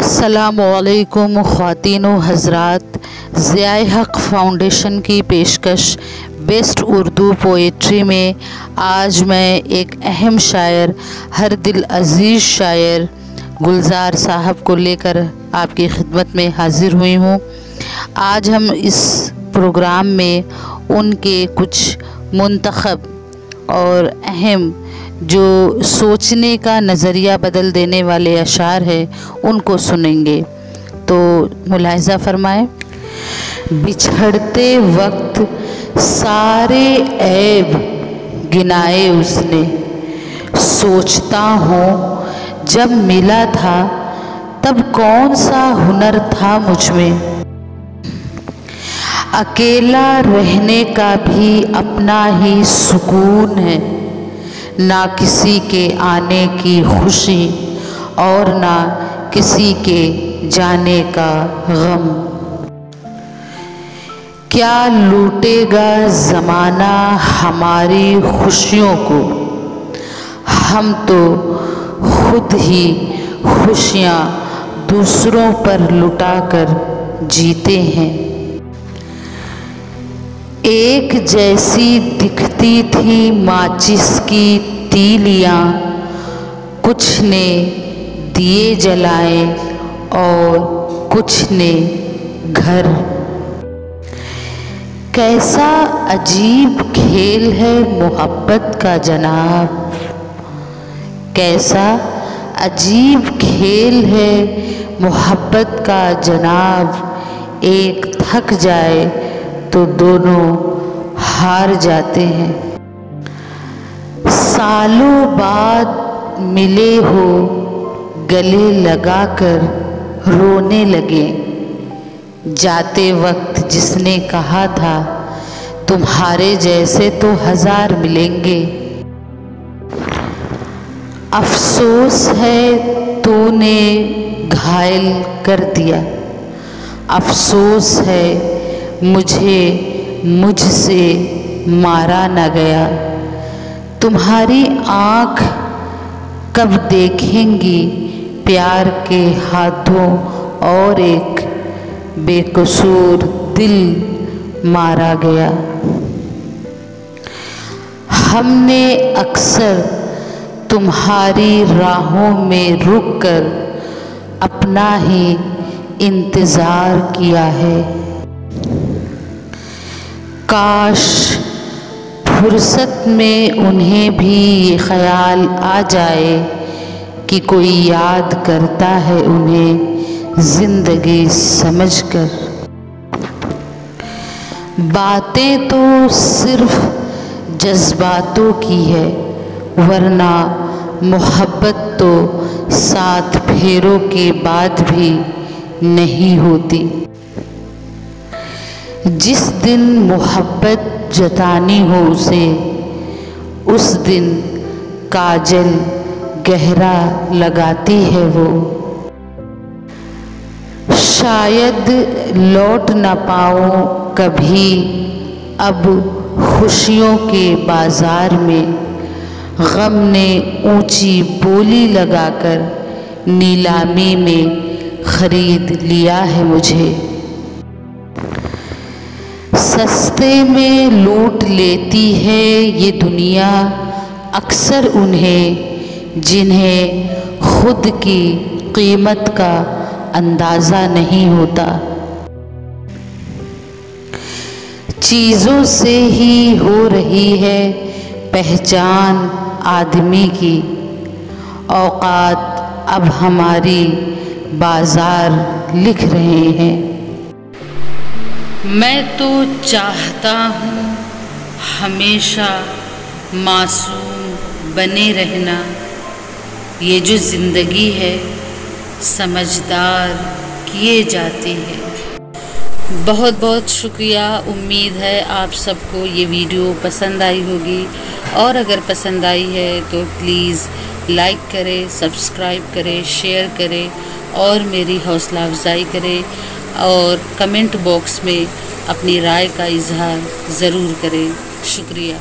असलकुम ख़वातीन हज़रात ज़िया हक़ फाउंडेशन की पेशकश बेस्ट उर्दू पोइट्री में आज मैं एक अहम शायर, हर दिल अज़ीज़ शायर, गुलजार साहब को लेकर आपकी खिदमत में हाज़िर हुई हूँ। आज हम इस प्रोग्राम में उनके कुछ मंतखब और अहम, जो सोचने का नज़रिया बदल देने वाले अशार है, उनको सुनेंगे। तो मुलायजा फरमाएँ, बिछड़ते वक्त सारे ऐब गिनाए उसने। सोचता हूँ, जब मिला था, तब कौन सा हुनर था मुझमें? अकेला रहने का भी अपना ही सुकून है। ना किसी के आने की खुशी और ना किसी के जाने का गम। क्या लूटेगा ज़माना हमारी खुशियों को? हम तो खुद ही खुशियाँ दूसरों पर लुटाकर जीते हैं। एक जैसी दिखती थी माचिस की तीलियाँ। कुछ ने दिए जलाए और कुछ ने घर। कैसा अजीब खेल है मोहब्बत का जनाब। कैसा अजीब खेल है मोहब्बत का जनाब। एक थक जाए तो दोनों हार जाते हैं। सालों बाद मिले हो गले लगाकर रोने लगे। जाते वक्त जिसने कहा था, तुम्हारे जैसे तो हज़ार मिलेंगे। अफसोस है तूने घायल कर दिया। अफसोस है मुझे मुझसे मारा न गया। तुम्हारी आँख कब देखेंगी प्यार के हाथों और एक बेकसूर दिल मारा गया। हमने अक्सर तुम्हारी राहों में रुककर अपना ही इंतज़ार किया है। काश फुर्सत में उन्हें भी ये ख्याल आ जाए कि कोई याद करता है उन्हें ज़िंदगी समझकर। बातें तो सिर्फ़ जज्बातों की है, वरना मोहब्बत तो सात फेरों के बाद भी नहीं होती। जिस दिन मोहब्बत जतानी हो उसे, उस दिन काजल गहरा लगाती है वो। शायद लौट न पाओ कभी अब खुशियों के बाज़ार में, गम ने ऊँची बोली लगाकर नीलामी में ख़रीद लिया है मुझे। सस्ते में लूट लेती है ये दुनिया, अक्सर उन्हें, जिन्हें खुद की कीमत का अंदाज़ा नहीं होता। चीज़ों से ही हो रही है पहचान आदमी की। औकात अब हमारी बाज़ार लिख रहे हैं। मैं तो चाहता हूँ हमेशा मासूम बने रहना। ये जो ज़िंदगी है, समझदार किए जाती है। बहुत बहुत शुक्रिया। उम्मीद है आप सबको ये वीडियो पसंद आई होगी। और अगर पसंद आई है तो प्लीज़ लाइक करें, सब्सक्राइब करें, शेयर करें और मेरी हौसला अफजाई करें। और कमेंट बॉक्स में अपनी राय का इजहार ज़रूर करें। शुक्रिया।